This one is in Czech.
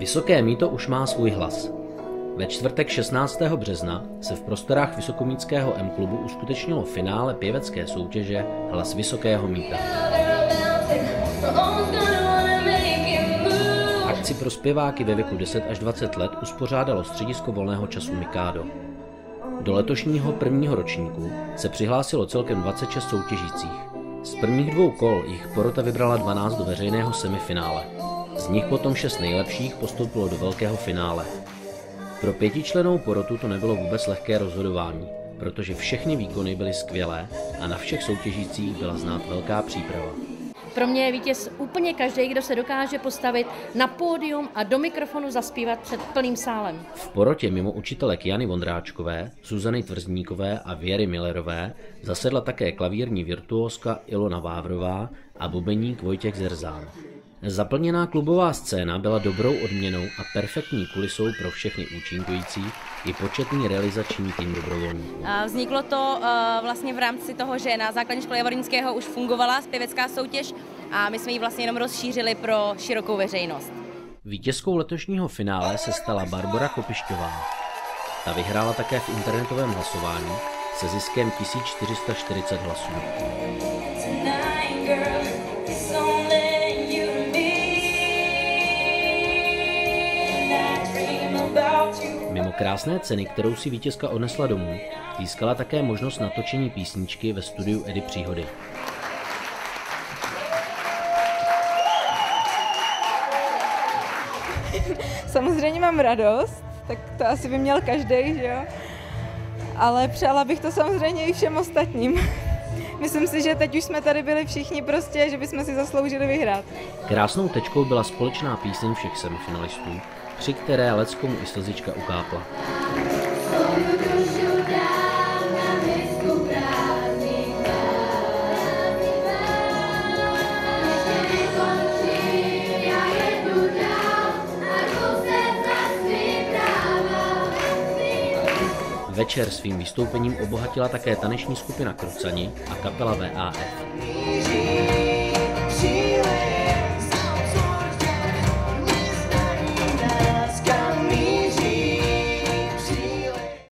Vysoké míto už má svůj hlas. Ve čtvrtek 16. března se v prostorách Vysokomítského M-klubu uskutečnilo finále pěvecké soutěže Hlas Vysokého míta. Akci pro zpěváky ve věku 10 až 20 let uspořádalo středisko volného času Mikado. Do letošního prvního ročníku se přihlásilo celkem 26 soutěžících. Z prvních dvou kol jich porota vybrala 12 do veřejného semifinále. Z nich potom šest nejlepších postoupilo do velkého finále. Pro pětičlenou porotu to nebylo vůbec lehké rozhodování, protože všechny výkony byly skvělé a na všech soutěžících byla znát velká příprava. Pro mě je vítěz úplně každý, kdo se dokáže postavit na pódium a do mikrofonu zaspívat před plným sálem. V porotě mimo učitelek Jany Vondráčkové, Suzany Tvrzníkové a Věry Millerové zasedla také klavírní virtuózka Ilona Vávrová a bubeník Vojtěch Zerzán. Zaplněná klubová scéna byla dobrou odměnou a perfektní kulisou pro všechny účinkující i početný realizační tým dobrovolníků. Vzniklo to vlastně v rámci toho, že na základní škole Javorínského už fungovala zpěvecká soutěž a my jsme ji vlastně jenom rozšířili pro širokou veřejnost. Vítězkou letošního finále se stala Barbara Kopišťová. Ta vyhrála také v internetovém hlasování se ziskem 1440 hlasů. Mimo krásné ceny, kterou si vítězka odnesla domů, získala také možnost natočení písničky ve studiu Edy Příhody. Samozřejmě mám radost, tak to asi by měl každý, že jo? Ale přála bych to samozřejmě i všem ostatním. Myslím si, že teď už jsme tady byli všichni prostě, že bychom si zasloužili vyhrát. Krásnou tečkou byla společná píseň všech semifinalistů, při které Leckomu i slzička ukápla. Večer svým vystoupením obohatila také taneční skupina Krucani a kapela VAF.